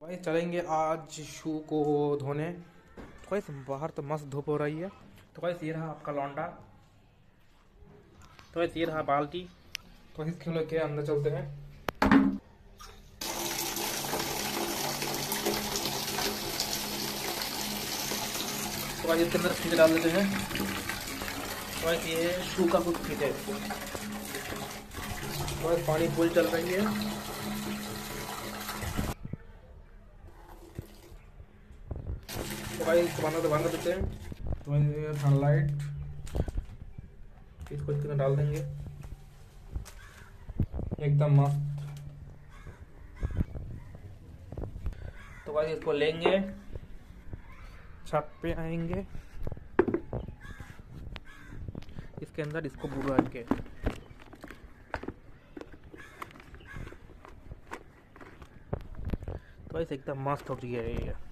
भाई, चलेंगे आज शू को धोने। तो भाई, बाहर तो मस्त धूप हो रही है। तो भाई, ये रहा आपका लौंडा। तो भाई, ये रहा बाल्टी। तो इस खेलों के अंदर चलते हैं। तो इसके अंदर खींच डाल देते हैं। तो ये शू का कुछ है तो पानी फुल चल रही है। भाई इसको बंद बंद देते हैं। तो सनलाइट इसको इसके डाल देंगे। एकदम मस्त। तो भाई, इसको लेंगे। छत पे आएँगे। इसके अंदर इसको बुरा के। तो भाई एकदम मस्त हो गया है ये।